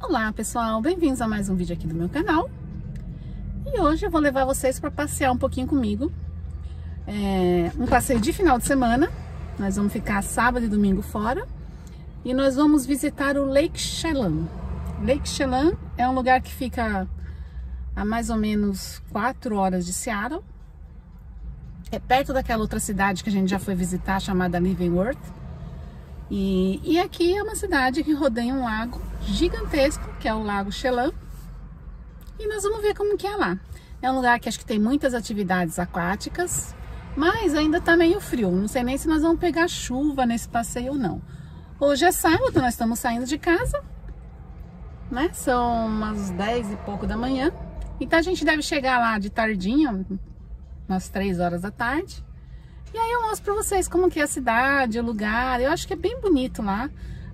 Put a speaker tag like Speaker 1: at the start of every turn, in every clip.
Speaker 1: Olá pessoal, bem-vindos a mais um vídeo aqui do meu canal. E hoje eu vou levar vocês para passear um pouquinho comigo. É um passeio de final de semana. Nós vamos ficar sábado e domingo fora. E nós vamos visitar o Lake Chelan Lake Chelan é um lugar que fica a mais ou menos 4 horas de Seattle. É perto daquela outra cidade que a gente já foi visitar chamada Livingworth e, e aqui é uma cidade que rodeia um lago gigantesco, que é o Lago Chelan. E nós vamos ver como que é lá. É um lugar que acho que tem muitas atividades aquáticas, mas ainda tá meio frio. Não sei nem se nós vamos pegar chuva nesse passeio ou não. Hoje é sábado, nós estamos saindo de casa, né? São umas 10 e pouco da manhã. Então a gente deve chegar lá de tardinha, umas 3 horas da tarde. E aí eu mostro pra vocês como que é a cidade, o lugar. Eu acho que é bem bonito lá.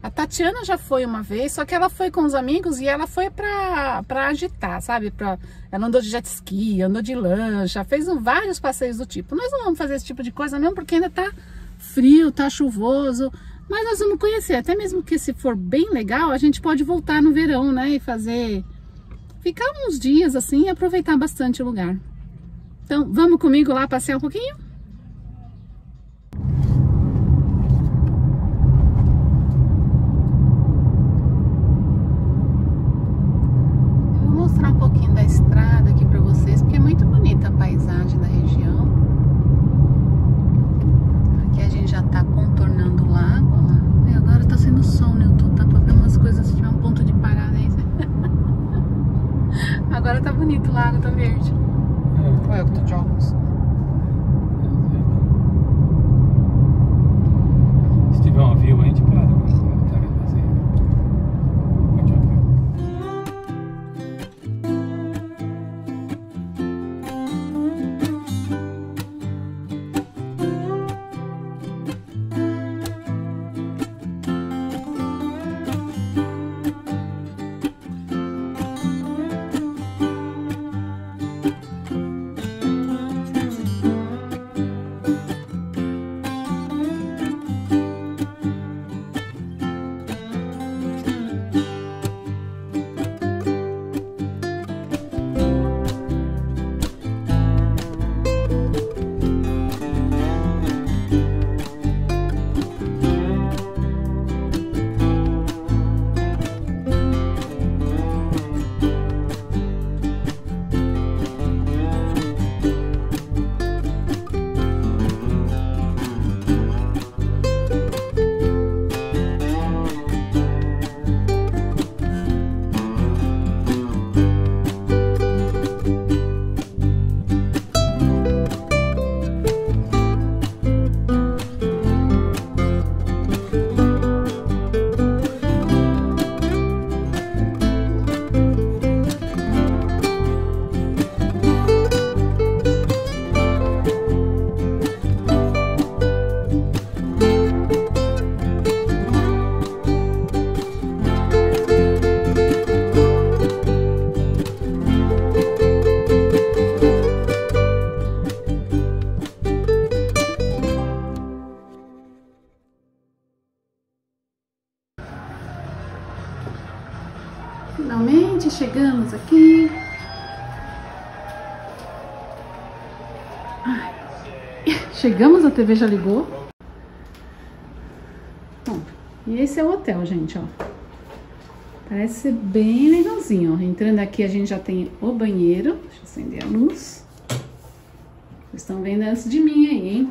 Speaker 1: A Tatiana já foi uma vez, só que ela foi com os amigos e ela foi pra, pra agitar, sabe? Pra, ela andou de jet ski, andou de lancha, fez um, vários passeios do tipo. Nós não vamos fazer esse tipo de coisa mesmo porque ainda tá frio, tá chuvoso. Mas nós vamos conhecer, até mesmo que se for bem legal, a gente pode voltar no verão, né? E fazer... Ficar uns dias assim e aproveitar bastante o lugar. Então, vamos comigo lá passear um pouquinho?
Speaker 2: A
Speaker 1: TV já ligou. Bom, e esse é o hotel, gente, ó. Parece ser bem legalzinho, ó. Entrando aqui a gente já tem o banheiro. Deixa eu acender a luz. Vocês estão vendo antes de mim aí, hein?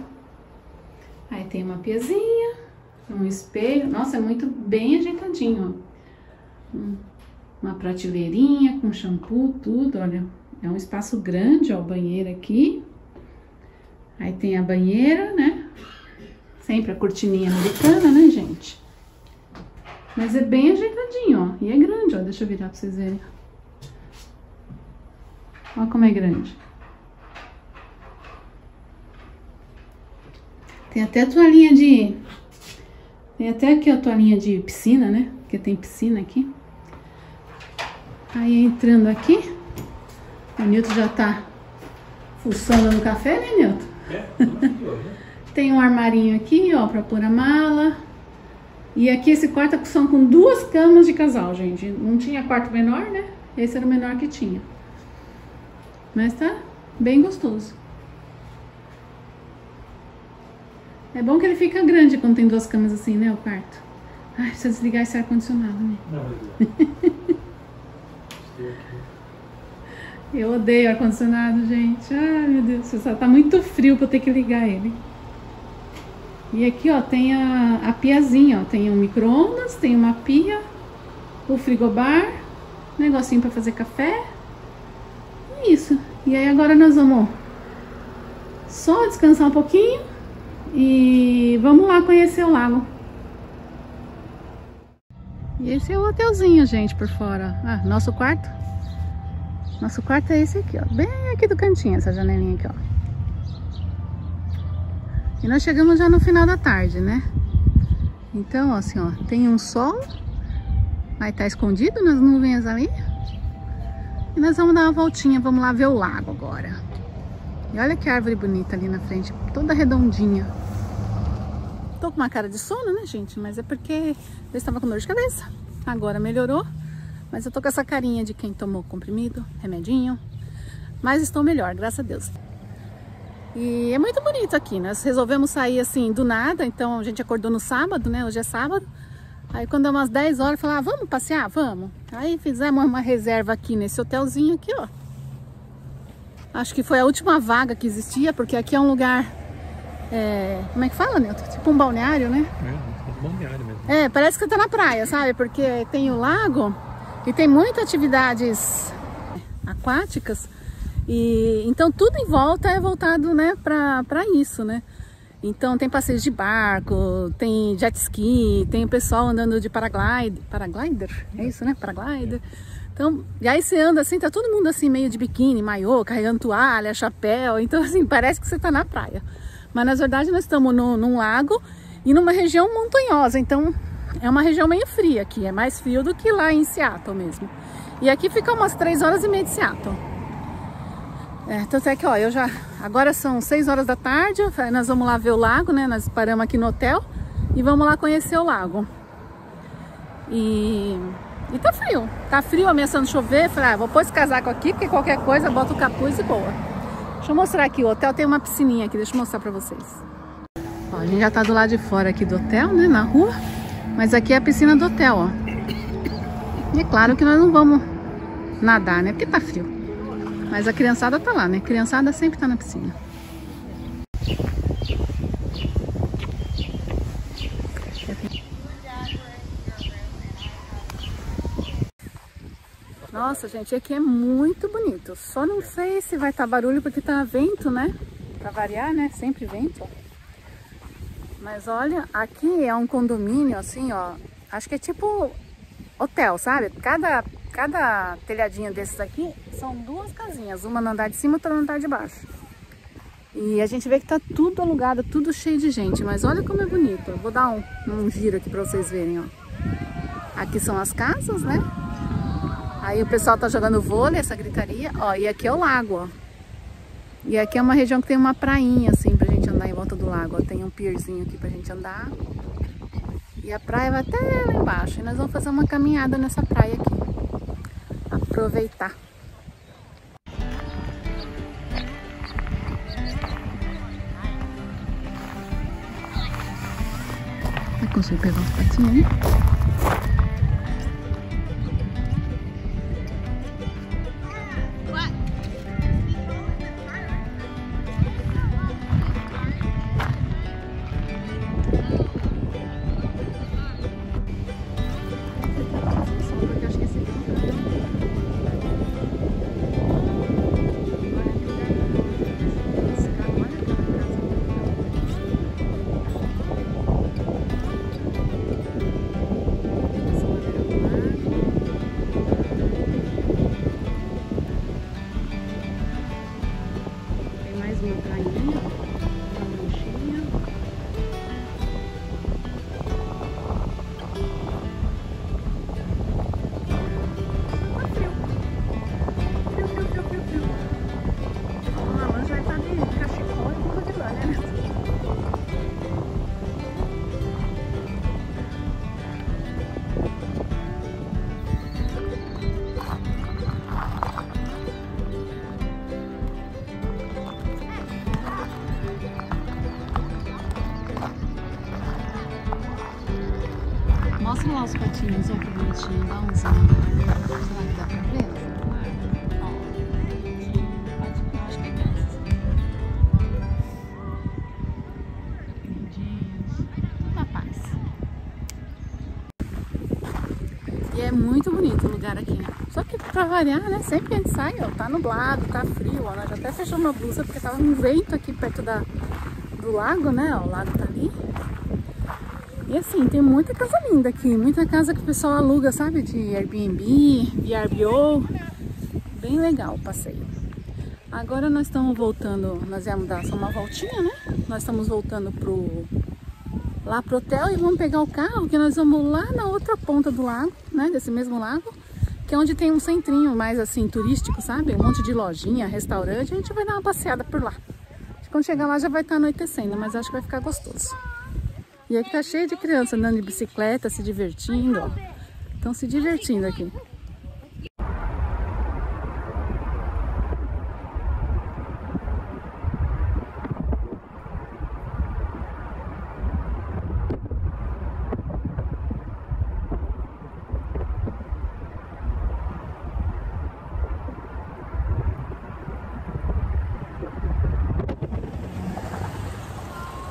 Speaker 1: Aí tem uma piazinha, um espelho. Nossa, é muito bem ajeitadinho, ó. Uma prateleirinha com shampoo, tudo, olha. É um espaço grande, ó, o banheiro aqui. Aí tem a banheira, né? Sempre a cortininha americana, né, gente? Mas é bem ajeitadinho, ó. E é grande, ó. Deixa eu virar pra vocês verem. Olha como é grande. Tem até a toalhinha de... Tem até aqui a toalhinha de piscina, né? Porque tem piscina aqui. Aí entrando aqui, o Nilton já tá fuçando no café, né, Nilton? É, Tem um armarinho aqui, ó, pra pôr a mala. E aqui esse quarto são com duas camas de casal, gente. Não tinha quarto menor, né? Esse era o menor que tinha. Mas tá bem gostoso. É bom que ele fica grande quando tem duas camas assim, né? O quarto. Ai, precisa desligar esse ar-condicionado, né?
Speaker 2: Não,
Speaker 1: Eu odeio ar-condicionado, gente. Ai, meu Deus céu. Tá muito frio pra eu ter que ligar ele. E aqui, ó, tem a, a piazinha, ó. Tem um micro-ondas, tem uma pia, o frigobar, negocinho pra fazer café. É isso. E aí agora nós vamos só descansar um pouquinho e vamos lá conhecer o lago. E esse é o hotelzinho, gente, por fora. Ah, nosso quarto. Nosso quarto é esse aqui, ó. Bem aqui do cantinho, essa janelinha aqui, ó. E nós chegamos já no final da tarde, né? Então, ó, assim, ó, tem um sol. Aí tá escondido nas nuvens ali. E nós vamos dar uma voltinha, vamos lá ver o lago agora. E olha que árvore bonita ali na frente, toda redondinha. Tô com uma cara de sono, né, gente? Mas é porque eu estava com dor de cabeça. Agora melhorou. Mas eu tô com essa carinha de quem tomou comprimido, remedinho. Mas estou melhor, graças a Deus. E é muito bonito aqui. Nós resolvemos sair assim do nada. Então a gente acordou no sábado, né? Hoje é sábado. Aí quando é umas 10 horas, falou, ah, vamos passear? Vamos. Aí fizemos uma reserva aqui nesse hotelzinho aqui, ó. Acho que foi a última vaga que existia, porque aqui é um lugar... É, como é que fala, Nilton? Tipo um balneário, né?
Speaker 2: É, um balneário mesmo.
Speaker 1: É, parece que tá na praia, sabe? Porque tem o lago e tem muitas atividades aquáticas e então tudo em volta é voltado, né, para isso, né? Então tem passeios de barco, tem jet ski, tem o pessoal andando de paraglider, paraglider, é isso, né? Paraglider. Então, e aí você anda assim, tá todo mundo assim meio de biquíni, maiô, carregando toalha, chapéu, então assim, parece que você tá na praia. Mas na verdade nós estamos no, num lago e numa região montanhosa, então é uma região meio fria aqui, é mais frio do que lá em Seattle mesmo. E aqui fica umas 3 horas e meia de Seattle. É, tanto é que, ó, eu já... Agora são 6 horas da tarde, nós vamos lá ver o lago, né? Nós paramos aqui no hotel e vamos lá conhecer o lago. E... E tá frio. Tá frio, ameaçando chover. Falei, ah, vou pôr esse casaco aqui, porque qualquer coisa, bota o capuz e boa. Deixa eu mostrar aqui, o hotel tem uma piscininha aqui, deixa eu mostrar pra vocês. Ó, a gente já tá do lado de fora aqui do hotel, né, na rua. Mas aqui é a piscina do hotel, ó. E é claro que nós não vamos nadar, né? Porque tá frio. Mas a criançada tá lá, né? A criançada sempre tá na piscina. Nossa, gente, aqui é muito bonito. Só não sei se vai estar tá barulho porque tá vento, né? Pra variar, né? Sempre vento. Mas olha, aqui é um condomínio assim, ó. Acho que é tipo hotel, sabe? Cada, cada telhadinho desses aqui são duas casinhas. Uma no andar de cima, outra no andar de baixo. E a gente vê que tá tudo alugado, tudo cheio de gente. Mas olha como é bonito. Eu vou dar um, um giro aqui pra vocês verem, ó. Aqui são as casas, né? Aí o pessoal tá jogando vôlei, essa gritaria. Ó, e aqui é o lago, ó. E aqui é uma região que tem uma prainha, assim, pra gente em volta do lago. Ó, tem um pierzinho aqui pra gente andar. E a praia vai até lá embaixo. E nós vamos fazer uma caminhada nessa praia aqui. Aproveitar. Vai conseguir pegar os patinhos Olha lá os patinhos, olha que bonitinho, dá uns Será que dá pra ver? Uma paz. E é muito bonito o lugar aqui, né? Só que pra variar, né? Sempre que a gente sai, ó, tá nublado, tá frio, ó. Nós até fechamos a blusa porque tava um vento aqui perto da, do lago, né? O lago tá ali. E assim, tem muita casa linda aqui, muita casa que o pessoal aluga, sabe? De Airbnb, VRBO. Bem legal o passeio. Agora nós estamos voltando, nós viemos dar só uma voltinha, né? Nós estamos voltando pro, lá pro hotel e vamos pegar o carro, que nós vamos lá na outra ponta do lago, né? Desse mesmo lago, que é onde tem um centrinho mais assim, turístico, sabe? Um monte de lojinha, restaurante, a gente vai dar uma passeada por lá. Quando chegar lá já vai estar anoitecendo, mas acho que vai ficar gostoso. E aqui tá cheio de crianças andando de bicicleta, se divertindo. Estão se divertindo aqui.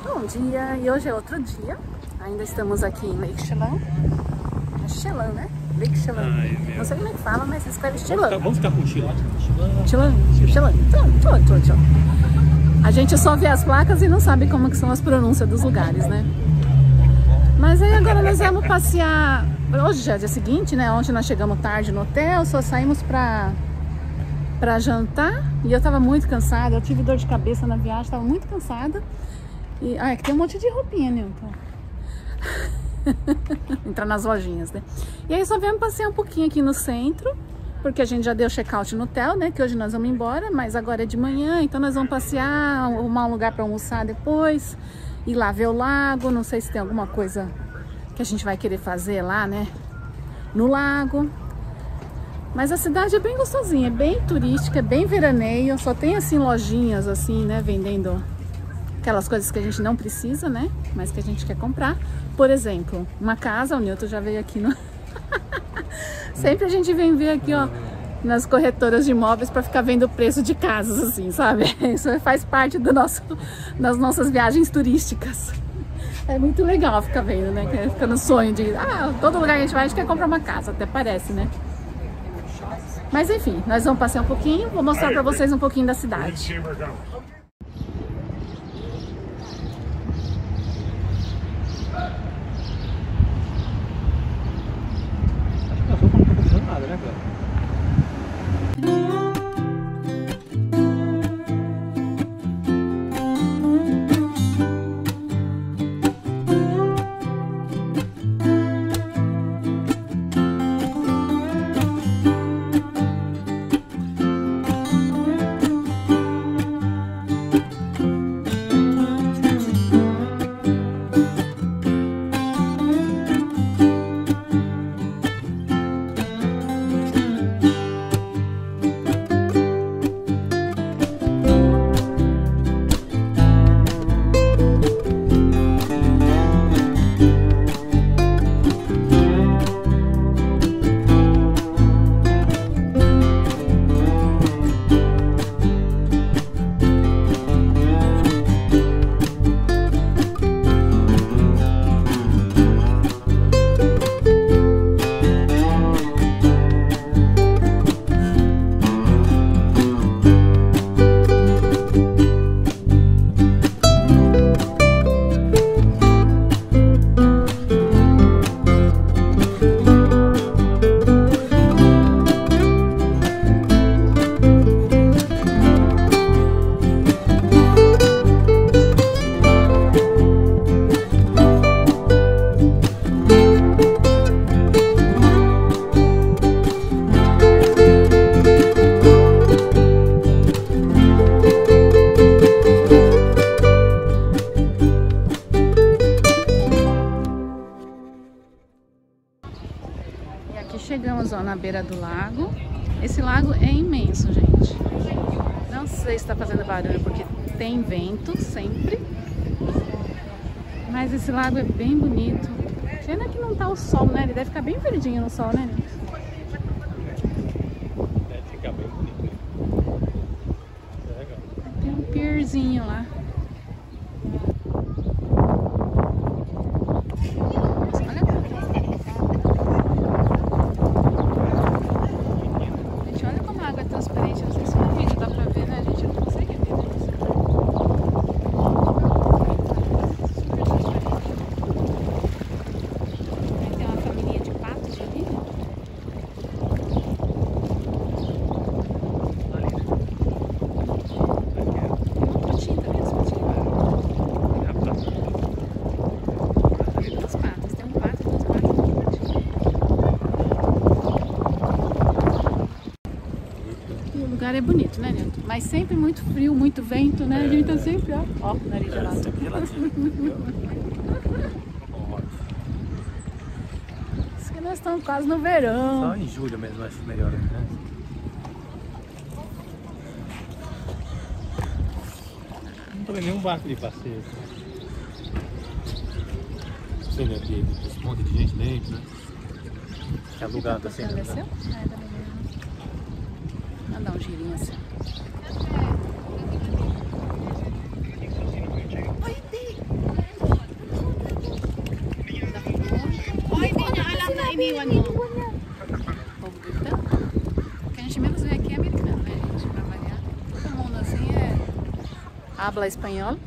Speaker 1: Bom dia, e hoje é outro dia. Ainda estamos aqui em Lake Chelan. É Chelan, né? Lake Chelan. Não sei como é que fala, mas escreve Chelan.
Speaker 2: vamos ficar com.
Speaker 1: Chelan, Chelan. Tchau, tchau. A gente só vê as placas e não sabe como que são as pronúncias dos lugares, né? Mas aí agora nós vamos passear. Hoje já é dia seguinte, né? Ontem nós chegamos tarde no hotel, só saímos pra, pra jantar. E eu tava muito cansada, eu tive dor de cabeça na viagem, tava muito cansada. E, ah, é que tem um monte de roupinha, Nilton. Entrar nas lojinhas, né? E aí só viemos passear um pouquinho aqui no centro, porque a gente já deu check-out no hotel, né? Que hoje nós vamos embora, mas agora é de manhã, então nós vamos passear, arrumar um lugar para almoçar depois, ir lá ver o lago. Não sei se tem alguma coisa que a gente vai querer fazer lá, né? No lago. Mas a cidade é bem gostosinha, é bem turística, é bem veraneio, só tem assim lojinhas assim, né, vendendo aquelas coisas que a gente não precisa, né, mas que a gente quer comprar. Por exemplo, uma casa, o Newton já veio aqui no Sempre a gente vem ver aqui, ó, nas corretoras de imóveis para ficar vendo o preço de casas assim, sabe? Isso faz parte do nosso das nossas viagens turísticas. É muito legal ficar vendo, né? Fica no sonho de, ah, todo lugar que a gente vai, a gente quer comprar uma casa, até parece, né? Mas enfim, nós vamos passear um pouquinho, vou mostrar pra vocês um pouquinho da cidade. Beira do lago. Esse lago é imenso, gente. Não sei se está fazendo barulho porque tem vento sempre. Mas esse lago é bem bonito. Pena que não tá o sol, né? Ele deve ficar bem verdinho no sol, né?
Speaker 2: Deve ficar bem bonito? É legal.
Speaker 1: Tem um pierzinho lá. Olha. lugar é bonito, né, Nilton? Mas sempre muito frio, muito vento, né? É. A gente tá sempre, ó, ó, nariz é, gelado. Sempre geladinho. Isso que nós estamos quase no verão.
Speaker 2: Só em julho mesmo acho melhor, né? Não tô vendo nenhum barco de passeio. Você vê aqui, esse monte de gente dentro, né? Que é alugado assim. Né?
Speaker 1: Um girinho assim. O que a gente menos vê aqui é americano, né, gente? Pra variar. Todo mundo assim é. Habla espanhol.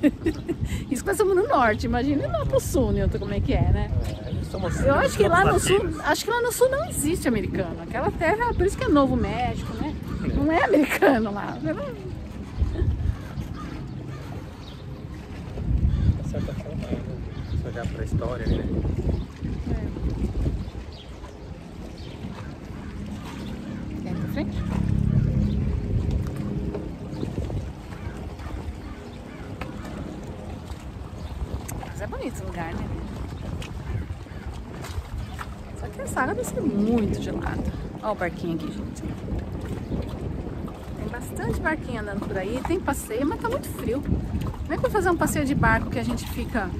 Speaker 1: Isso que nós estamos no norte, imagina lá pro sul, Nilton, como é que é, né? Eu acho que lá no sul, acho que lá no sul não existe americano. Aquela terra, por isso que é Novo México, né? Não é americano lá.
Speaker 2: De certa forma, se olhar para a história, né? É.
Speaker 1: Quer ir pra frente? Mas é bonito o lugar, né? Só que essa água deve ser muito gelada. Olha o barquinho aqui, gente. Bastante barquinho andando por aí, tem passeio, mas tá muito frio. Como é que eu vou fazer um passeio de barco que a gente fica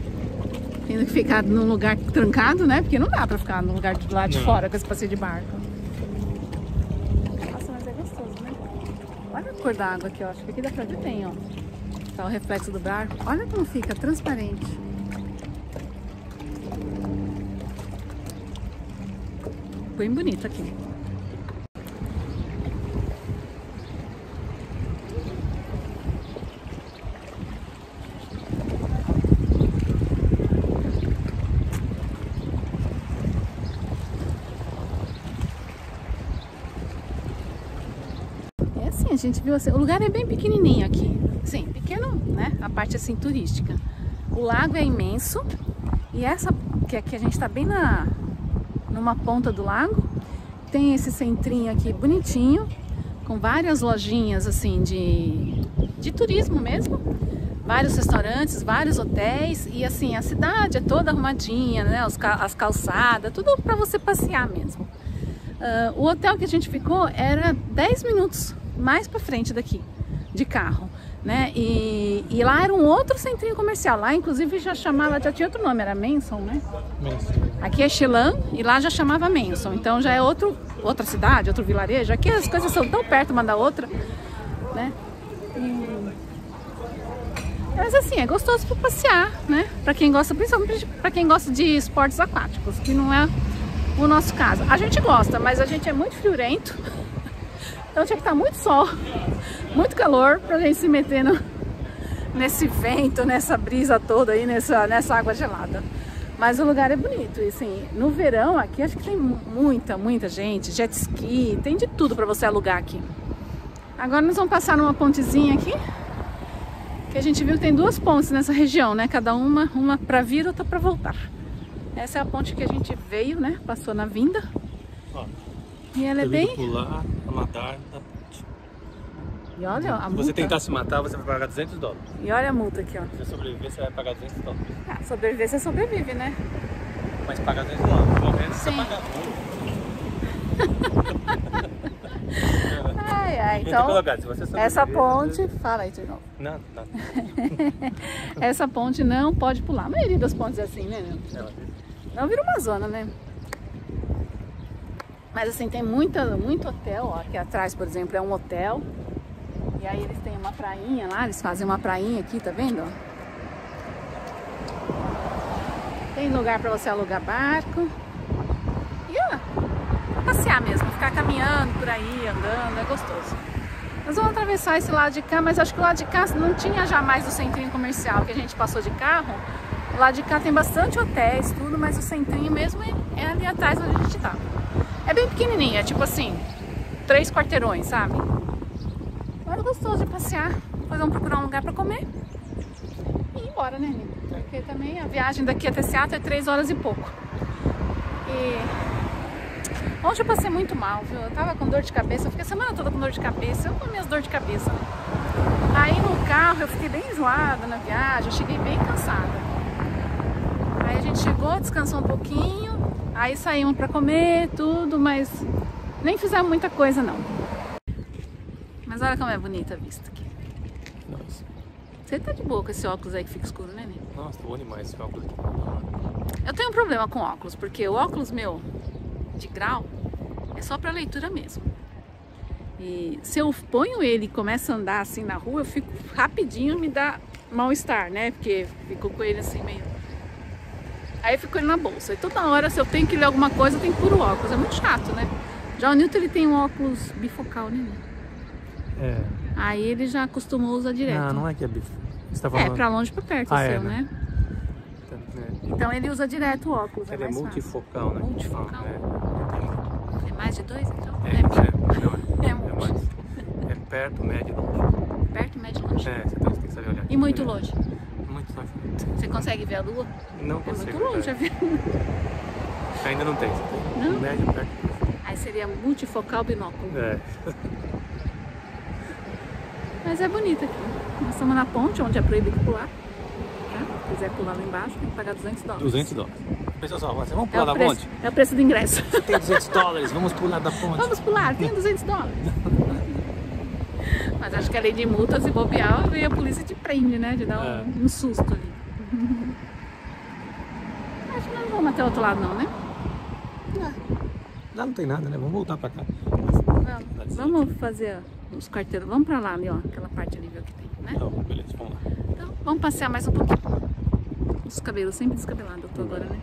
Speaker 1: tendo que ficar num lugar trancado, né? Porque não dá pra ficar num lugar do lado de fora com esse passeio de barco. Nossa, mas é gostoso, né? Olha a cor da água aqui, ó. Acho que aqui dá pra ver bem, ó. Tá o reflexo do barco. Olha como fica, transparente. Bem bonito aqui. assim, a gente viu assim, o lugar é bem pequenininho aqui. Sim, pequeno, né? A parte assim turística. O lago é imenso e essa que aqui a gente está bem na numa ponta do lago, tem esse centrinho aqui bonitinho, com várias lojinhas assim de de turismo mesmo. Vários restaurantes, vários hotéis e assim, a cidade é toda arrumadinha, né? As calçadas, tudo para você passear mesmo. Uh, o hotel que a gente ficou era 10 minutos mais para frente daqui, de carro, né? E, e, lá era um outro centrinho comercial. Lá, inclusive, já chamava, já tinha outro nome, era Manson, né? Manson. Aqui é Chilan e lá já chamava Manson. Então já é outro, outra cidade, outro vilarejo. Aqui as coisas são tão perto uma da outra, né? E... Mas assim, é gostoso para passear, né? Para quem gosta, principalmente para quem gosta de esportes aquáticos, que não é o nosso caso. A gente gosta, mas a gente é muito friorento. Então tinha que estar muito sol, muito calor pra gente se meter no, nesse vento, nessa brisa toda aí, nessa, nessa água gelada. Mas o lugar é bonito, e assim, no verão aqui acho que tem muita, muita gente, jet ski, tem de tudo para você alugar aqui. Agora nós vamos passar numa pontezinha aqui, que a gente viu que tem duas pontes nessa região, né? Cada uma, uma para vir, outra para voltar. Essa é a ponte que a gente veio, né? Passou na vinda. E ela é bem...
Speaker 2: pular, matar na ponte.
Speaker 1: E olha a
Speaker 2: Se
Speaker 1: multa.
Speaker 2: você tentar se matar, você vai pagar 200 dólares.
Speaker 1: E olha a multa aqui, ó.
Speaker 2: Se você sobreviver, você vai pagar 200 dólares.
Speaker 1: Ah, sobreviver, você sobrevive, né?
Speaker 2: Mas pagar 200 dólares, morrendo, você paga
Speaker 1: Ai, ai, então, essa ponte, fala aí de novo.
Speaker 2: Não, não.
Speaker 1: essa ponte não pode pular. A maioria das pontes é assim, né? Não vira uma zona, né? Mas assim, tem muita, muito hotel, ó, aqui atrás, por exemplo, é um hotel. E aí eles têm uma prainha lá, eles fazem uma prainha aqui, tá vendo? Tem lugar para você alugar barco. E ó, passear mesmo, ficar caminhando por aí, andando, é gostoso. Nós vamos atravessar esse lado de cá, mas acho que o lado de cá não tinha jamais o centrinho comercial que a gente passou de carro. O lado de cá tem bastante hotéis, tudo, mas o centrinho mesmo é, é ali atrás onde a gente tá. É bem pequenininha, tipo assim, três quarteirões, sabe? Mas é gostoso de passear. Depois vamos procurar um lugar pra comer e ir embora, né, Nino? Porque também a viagem daqui até Seattle é três horas e pouco. E Ontem eu passei muito mal, viu? Eu tava com dor de cabeça, eu fiquei a semana toda com dor de cabeça, eu com minhas dor de cabeça, né? Aí no carro eu fiquei bem enjoada na viagem, eu cheguei bem cansada. Gente chegou, descansou um pouquinho, aí saímos pra comer, tudo, mas nem fizemos muita coisa não. Mas olha como é bonita a vista aqui.
Speaker 2: Nossa,
Speaker 1: Você tá de boa com esse óculos aí que fica escuro, né,
Speaker 2: nossa, tô demais esse óculos aqui.
Speaker 1: Eu tenho um problema com óculos, porque o óculos meu de grau é só para leitura mesmo. E se eu ponho ele e começo a andar assim na rua, eu fico rapidinho, me dá mal-estar, né? Porque fico com ele assim meio. Aí eu fico com ele na bolsa. E toda hora, se eu tenho que ler alguma coisa, eu tenho que pôr o óculos. É muito chato, né? Já o Newton ele tem um óculos bifocal, né?
Speaker 2: É.
Speaker 1: Aí ele já acostumou a usar direto.
Speaker 2: Não, não é que é bife. Você tá
Speaker 1: É,
Speaker 2: falando?
Speaker 1: pra longe e pra perto
Speaker 2: Ah,
Speaker 1: o
Speaker 2: é,
Speaker 1: seu,
Speaker 2: né?
Speaker 1: né?
Speaker 2: É.
Speaker 1: Então ele usa direto o óculos.
Speaker 2: Ele é
Speaker 1: fácil.
Speaker 2: multifocal, né?
Speaker 1: Multifocal.
Speaker 2: É,
Speaker 1: É mais de dois, então?
Speaker 2: é,
Speaker 1: É,
Speaker 2: é, é,
Speaker 1: É
Speaker 2: é, mais. É perto, médio e longe.
Speaker 1: Perto, médio e longe.
Speaker 2: É, você tem, você tem que saber olhar.
Speaker 1: E muito longe.
Speaker 2: Longe.
Speaker 1: Você consegue ver a lua?
Speaker 2: Não
Speaker 1: É
Speaker 2: consigo.
Speaker 1: muito longe,
Speaker 2: é.
Speaker 1: a ver.
Speaker 2: Ainda não tem.
Speaker 1: Não?
Speaker 2: médio, perto.
Speaker 1: Aí seria multifocal binóculo.
Speaker 2: É.
Speaker 1: Mas é bonito aqui. Nós estamos na ponte, onde é proibido pular. Tá? Se quiser pular lá embaixo, tem que pagar 200 dólares.
Speaker 2: 200 dólares. Pessoal, só, vamos
Speaker 1: É
Speaker 2: pular
Speaker 1: o,
Speaker 2: da
Speaker 1: preço,
Speaker 2: ponte?
Speaker 1: é o preço do ingresso.
Speaker 2: Tem 200 dólares, vamos pular da ponte.
Speaker 1: Vamos pular, tem 200 dólares. Mas acho que a lei de multas, se bobear, vem a polícia te prende, né? De dar um,
Speaker 2: É.
Speaker 1: um susto ali. Acho que nós não vamos até o outro lado não, né?
Speaker 2: Lá não tem nada, né? Vamos voltar pra cá.
Speaker 1: Vamos, vamos fazer os quarteiros. Vamos pra lá ali, ó. Aquela parte ali viu, que tem, né?
Speaker 2: Não, beleza, vamos lá.
Speaker 1: Então, vamos passear mais um pouquinho. Os cabelos sempre descabelados, eu tô agora, né?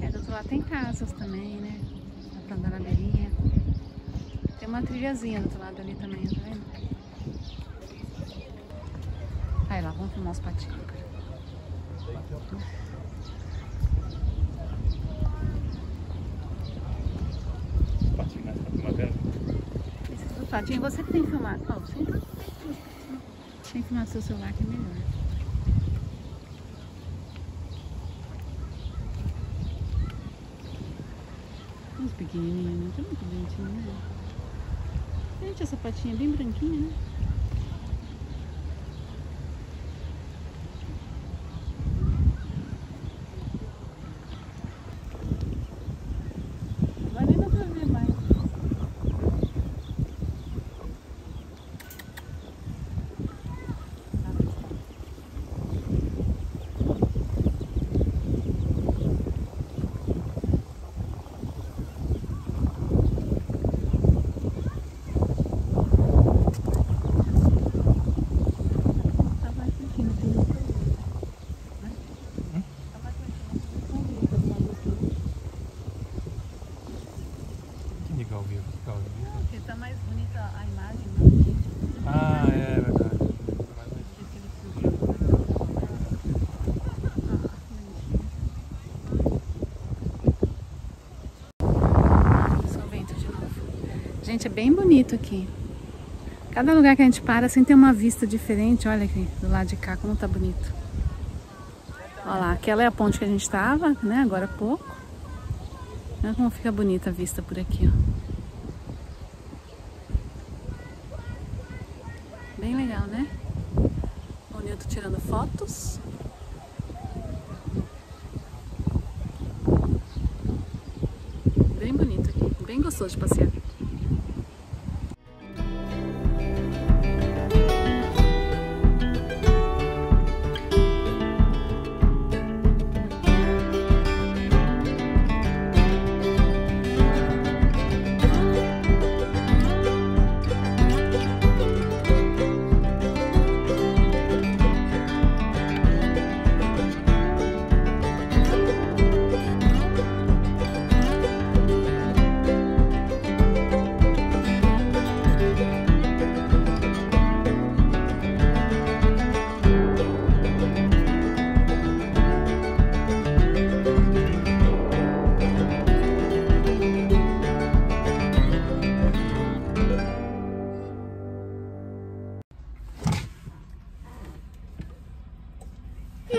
Speaker 1: É, do outro lado tem casas também, né? Dá pra andar na beirinha. Trilhazinha do outro lado ali também, tá vendo? Aí lá, vamos filmar os patinhos, cara.
Speaker 2: Patinar pra primavera.
Speaker 1: Esses patinhos você que tem que filmar. Ó, você tem que filmar seu celular que é melhor. Os pequenininhos, né? Tá muito bonitinho, né? Essa patinha bem branquinha, né? Vai nem dar pra ver mais. Tá mais curtindo, filho. Tá mais curtindo.
Speaker 2: Ligar o vivo, ligar o vivo.
Speaker 1: Porque tá mais bonita a imagem, né?
Speaker 2: Ah, é verdade.
Speaker 1: Só o vento de novo. Gente, é bem bonito aqui. Cada lugar que a gente para, assim, tem uma vista diferente. Olha aqui, do lado de cá, como tá bonito. Olha lá, aquela é a ponte que a gente estava, né? Agora há pouco. Olha como fica bonita a vista por aqui, ó. Bem legal, né? O tirando fotos. Bem bonito aqui, bem gostoso de passear.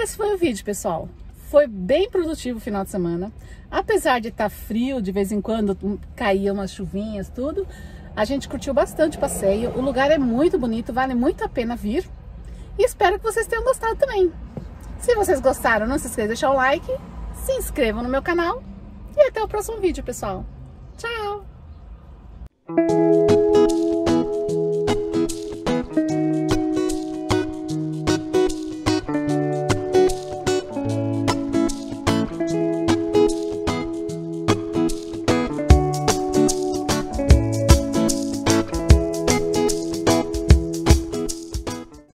Speaker 1: Esse foi o vídeo, pessoal. Foi bem produtivo o final de semana. Apesar de estar tá frio, de vez em quando caía umas chuvinhas, tudo, a gente curtiu bastante o passeio. O lugar é muito bonito, vale muito a pena vir. E espero que vocês tenham gostado também. Se vocês gostaram, não se esqueça de deixar o like, se inscrevam no meu canal e até o próximo vídeo, pessoal. Tchau!